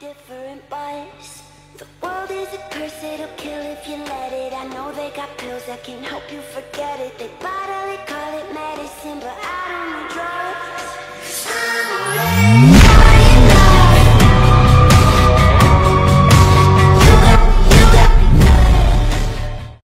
different bites. The world is a curse, it'll kill if you let it. I know they got pills that can help you forget it. They